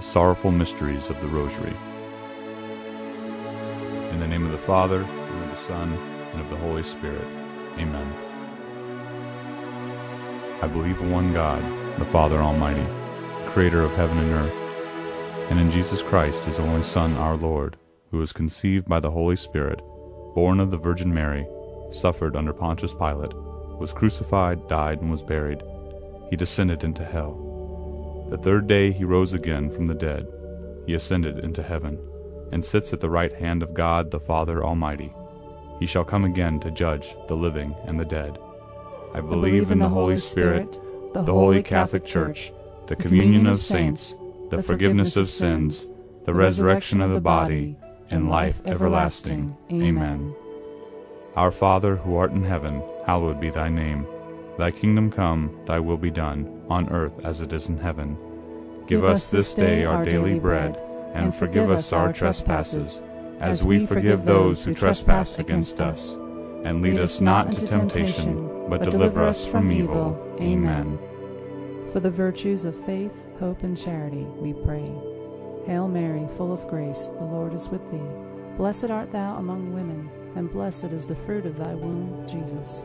the sorrowful mysteries of the Rosary. In the name of the Father, and of the Son, and of the Holy Spirit. Amen. I believe in one God, the Father Almighty, creator of heaven and earth, and in Jesus Christ, his only Son, our Lord, who was conceived by the Holy Spirit, born of the Virgin Mary, suffered under Pontius Pilate, was crucified, died, and was buried. He descended into hell. The third day he rose again from the dead. He ascended into heaven, and sits at the right hand of God the Father Almighty. He shall come again to judge the living and the dead. I believe in the Holy Spirit, the holy Catholic Church, the communion of saints, the forgiveness of sins, the resurrection of the body, and life everlasting. Amen. Our Father, who art in heaven, hallowed be thy name. Thy kingdom come, thy will be done, on earth as it is in heaven. Give us this day our daily bread, and forgive us our trespasses, as we forgive those who trespass against us. And lead us not into temptation, but deliver us from evil. Amen. For the virtues of faith, hope, and charity, we pray. Hail Mary, full of grace, the Lord is with thee. Blessed art thou among women, and blessed is the fruit of thy womb, Jesus.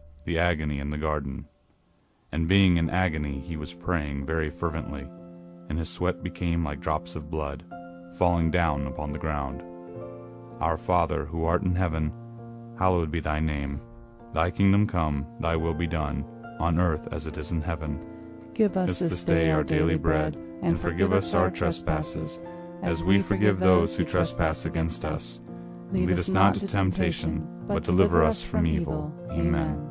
the agony in the garden. And being in agony, he was praying very fervently and his sweat became like drops of blood, falling down upon the ground. Our Father, who art in heaven, hallowed be thy name. Thy kingdom come, thy will be done, on earth as it is in heaven. Give us this day our daily bread, and forgive us our trespasses, as we forgive those who trespass against us. Lead us not to temptation, but deliver us from evil. Amen.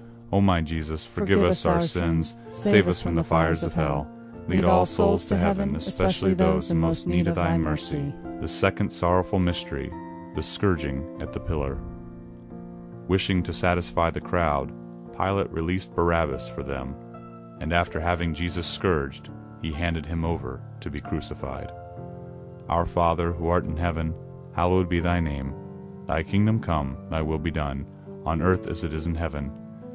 O my Jesus, forgive us our sins, save us from the fires of hell. Lead all souls to heaven, especially those in most need of thy mercy. The second sorrowful mystery, the scourging at the pillar. Wishing to satisfy the crowd, Pilate released Barabbas for them, and after having Jesus scourged, he handed him over to be crucified. Our Father, who art in heaven, hallowed be thy name. Thy kingdom come, thy will be done, on earth as it is in heaven.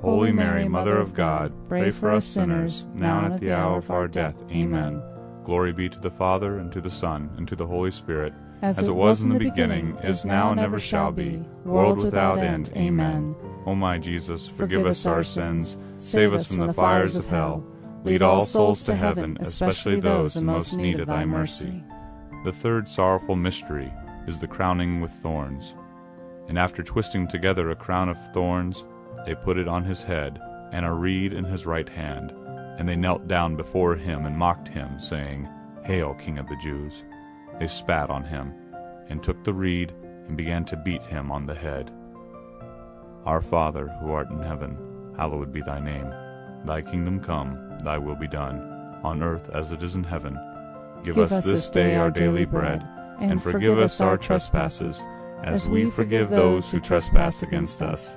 Holy Mary, Mother of God, pray for us sinners, now and at the hour of our death. Amen. Glory be to the Father, and to the Son, and to the Holy Spirit, as, as it was in the beginning, is now, and ever shall be, world without end. Amen. O my Jesus, forgive us our sins, save us from the fires of hell, lead all souls to heaven, especially those in most need of thy mercy. The third sorrowful mystery is the crowning with thorns. And after twisting together a crown of thorns, they put it on his head, and a reed in his right hand. And they knelt down before him and mocked him, saying, Hail, King of the Jews! They spat on him, and took the reed, and began to beat him on the head. Our Father, who art in heaven, hallowed be thy name. Thy kingdom come, thy will be done, on earth as it is in heaven. Give, Give us this day our daily bread, and forgive us our trespasses, as we forgive those who trespass against us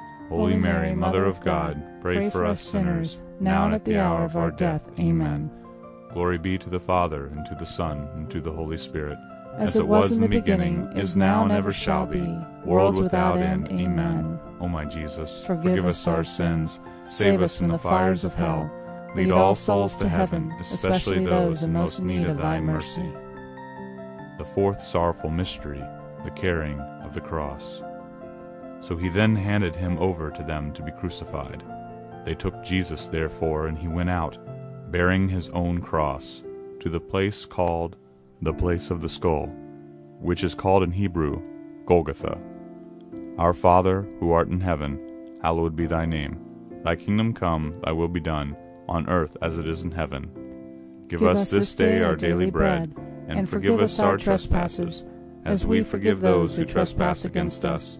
Holy Mary, Mother of God, pray for us sinners, now and at the hour of our death. Amen. Glory be to the Father, and to the Son, and to the Holy Spirit, as it was in the beginning, is now, and ever shall be, world without end. Amen. O my Jesus, forgive us our sins, save us from the fires of hell, lead all souls to heaven, especially those in most need of thy mercy. The fourth sorrowful mystery the carrying of the cross. So he then handed him over to them to be crucified. They took Jesus, therefore, and he went out, bearing his own cross, to the place called the place of the skull, which is called in Hebrew Golgotha. Our Father, who art in heaven, hallowed be thy name. Thy kingdom come, thy will be done, on earth as it is in heaven. Give, Give us this day our daily bread, and, and forgive us our trespasses as we forgive those who trespass against us.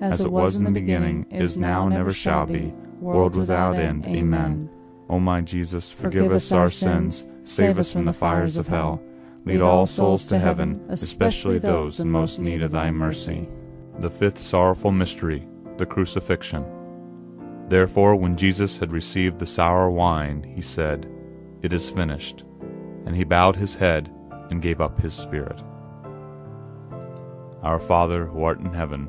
as, it was in the beginning, is now, and ever shall be, world without end. Amen. O my Jesus, forgive us our sins, save us from the fires of hell. Lead all souls to heaven, especially those in most need of thy mercy. The fifth sorrowful mystery, the crucifixion. Therefore, when Jesus had received the sour wine, he said, It is finished. And he bowed his head and gave up his spirit. Our Father, who art in heaven,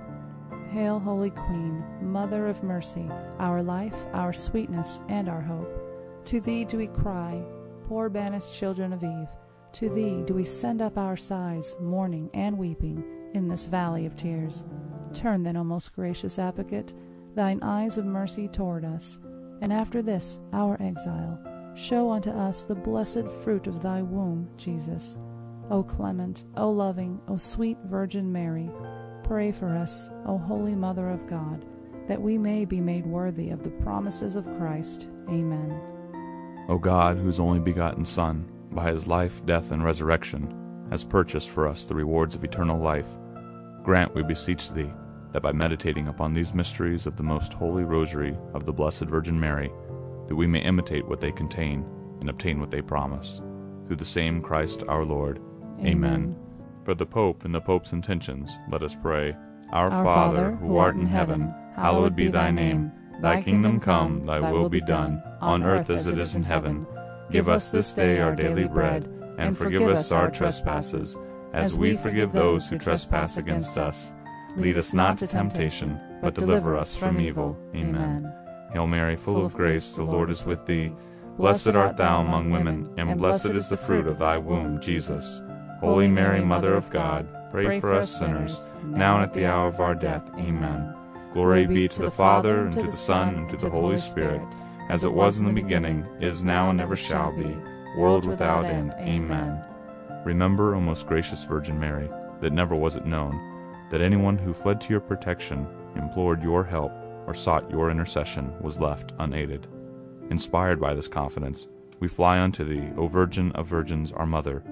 Hail, Holy Queen, Mother of Mercy, our life, our sweetness, and our hope. To thee do we cry, poor banished children of Eve. To thee do we send up our sighs, mourning and weeping, in this valley of tears. Turn then, O most gracious Advocate, thine eyes of mercy toward us, and after this our exile, show unto us the blessed fruit of thy womb, Jesus. O clement, O loving, O sweet Virgin Mary, Pray for us, O Holy Mother of God, that we may be made worthy of the promises of Christ. Amen. O God, whose only begotten Son, by his life, death, and resurrection, has purchased for us the rewards of eternal life, grant, we beseech thee, that by meditating upon these mysteries of the most holy rosary of the Blessed Virgin Mary, that we may imitate what they contain and obtain what they promise. Through the same Christ our Lord. Amen. Amen. For the Pope and the Pope's intentions, let us pray. Our, Our Father, who art in heaven, hallowed be thy name. Thy kingdom come, thy will be done, on earth as it is in heaven. Give us this day our daily bread, and forgive us our trespasses, as we forgive those who trespass against us. Lead us not to temptation, but deliver us from evil. Amen. Hail Mary, full of grace, the Lord is with thee. Blessed art thou among women, and blessed is the fruit of thy womb, Jesus. Holy Mary, Mother of God, pray for us sinners, now and at the hour of our death. Amen. Glory be to the Father, and to the Son, and to the Holy Spirit, as it was in the beginning, is now, and ever shall be, world without end. Amen. Remember, O most gracious Virgin Mary, that never was it known that anyone who fled to your protection, implored your help, or sought your intercession was left unaided. Inspired by this confidence, we fly unto thee, O Virgin of Virgins, our Mother.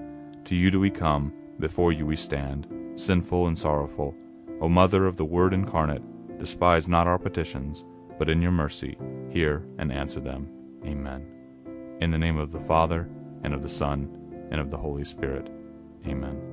To you do we come, before you we stand, sinful and sorrowful. O Mother of the Word incarnate, despise not our petitions, but in your mercy hear and answer them. Amen. In the name of the Father, and of the Son, and of the Holy Spirit. Amen.